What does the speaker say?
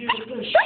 give it this